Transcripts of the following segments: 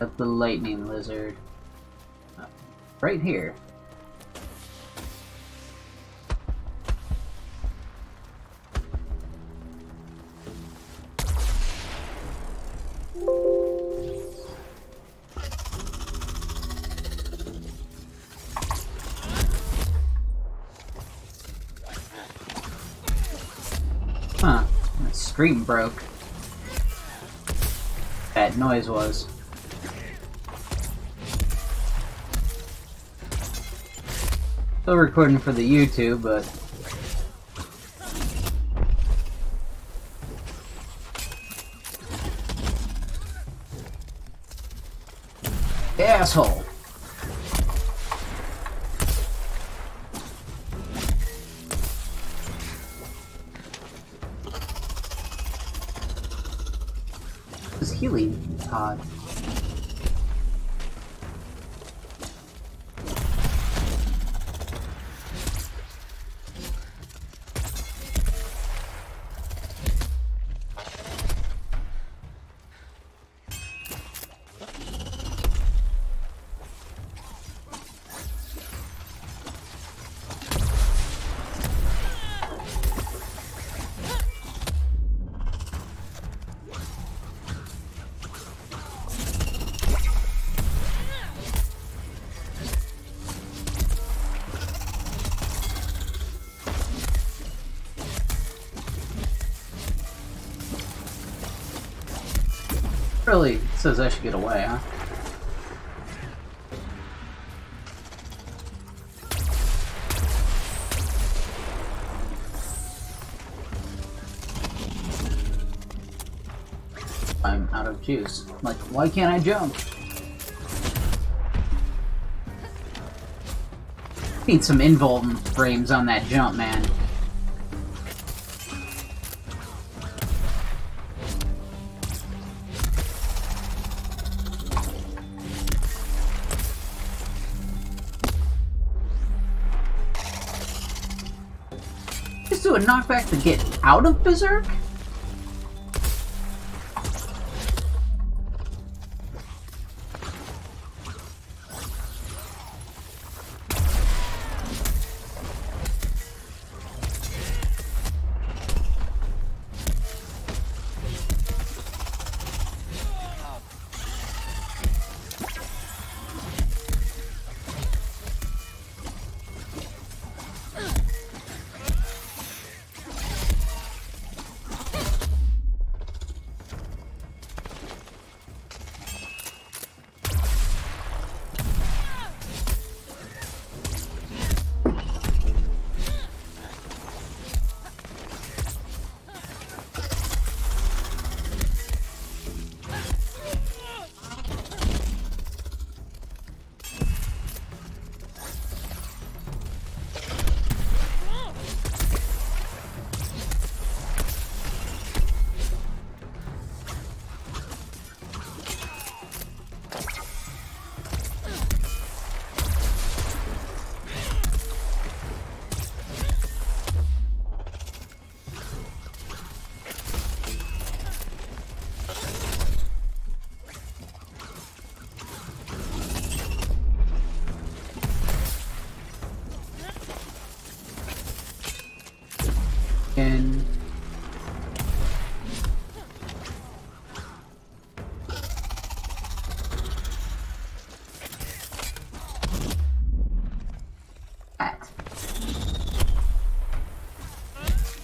At the lightning lizard. Right here. Huh. That screen broke. That noise was. Still recording for the YouTube, but... Asshole! Says I should get away, huh? I'm out of juice. Like, why can't I jump? Need some invuln frames on that jump, man. Do a knockback to get out of Berserk?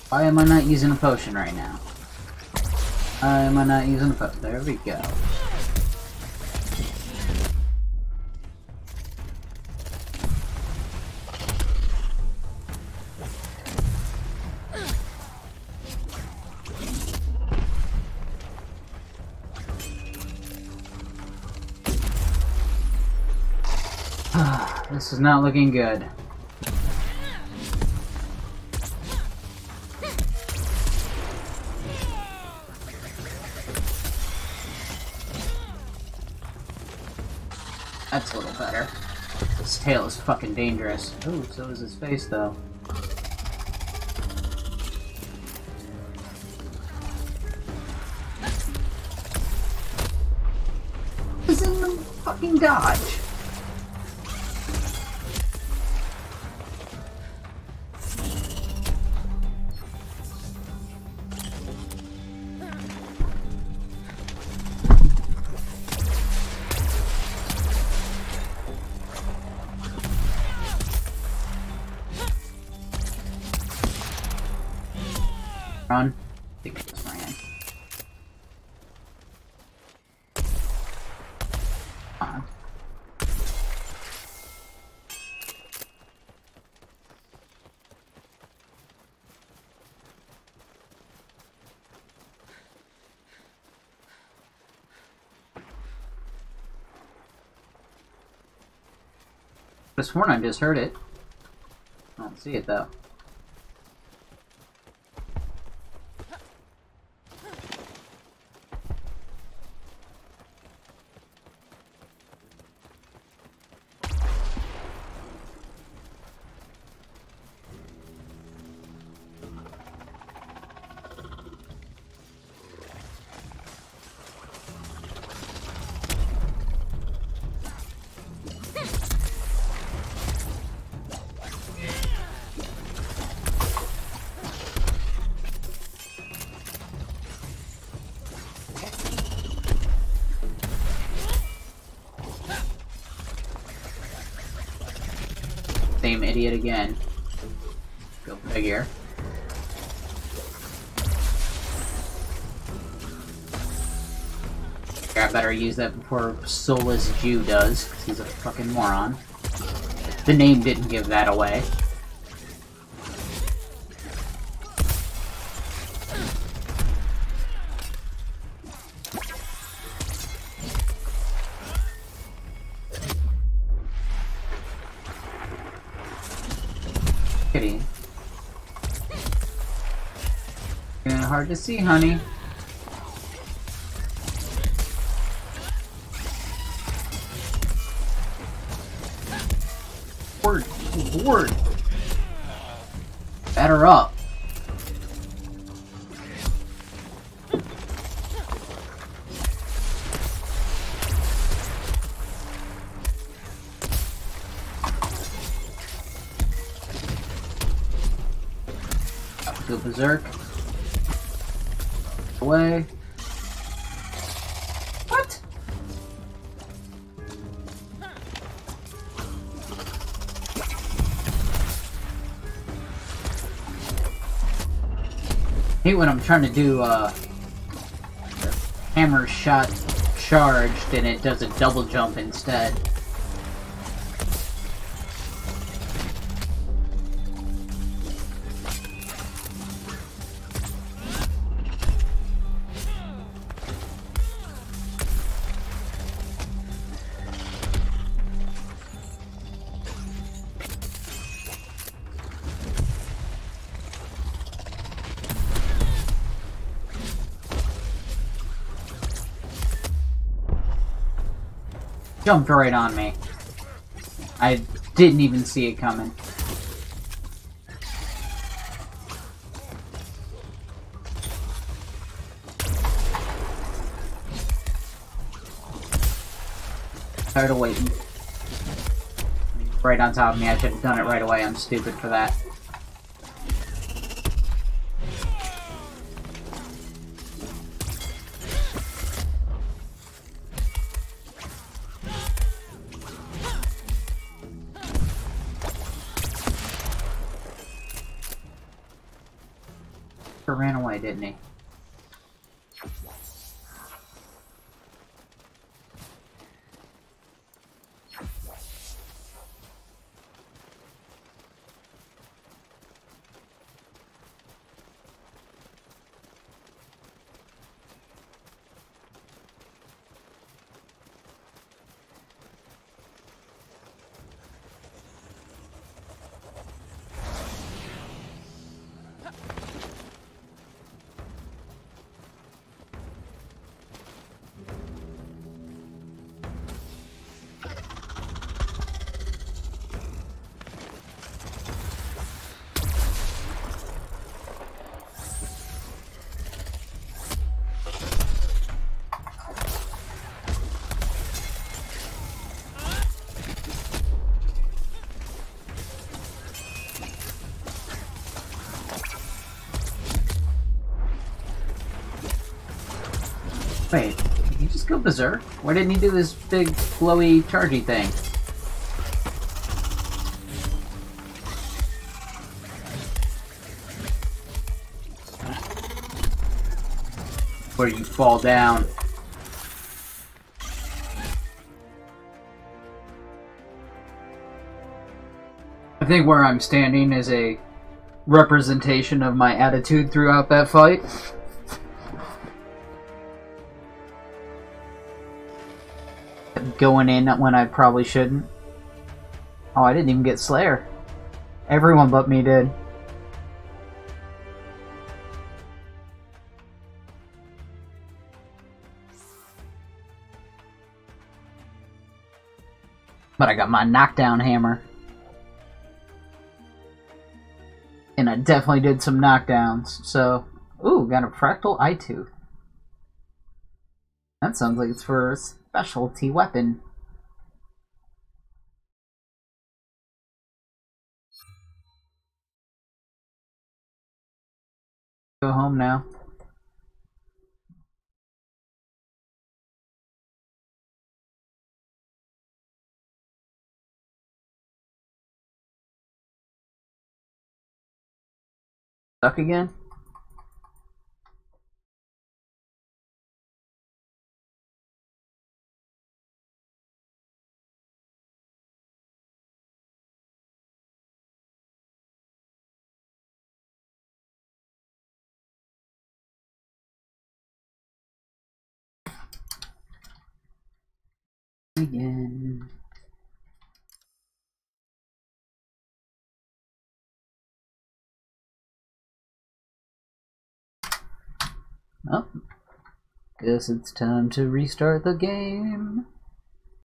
Why am I not using a potion right now? Why am I not using a potion? There we go. this is not looking good. That's a little better. His tail is fucking dangerous. Ooh, so is his face though. Who's in the fucking dodge. Run. I think it. Come on. I sworn I just heard it. I don't see it though. Same idiot again. Go figure. I better use that before Soulless Jew does, because he's a fucking moron. The name didn't give that away. Hard to see, honey. Word, word. Better up. Go berserk. Away. What? hate when I'm trying to do uh, hammer shot charged and it does a double jump instead. Jumped right on me. I didn't even see it coming. Tired of waiting. Right on top of me, I should have done it right away. I'm stupid for that. Let's go. Go berserk? Why didn't he do this big, glowy, chargy thing? Where you fall down. I think where I'm standing is a representation of my attitude throughout that fight. Going in when I probably shouldn't. Oh, I didn't even get Slayer. Everyone but me did. But I got my knockdown hammer. And I definitely did some knockdowns, so... Ooh, got a fractal eye tooth. That sounds like it's for specialty weapon. Go home now. Stuck again? Again. Guess it's time to restart the game.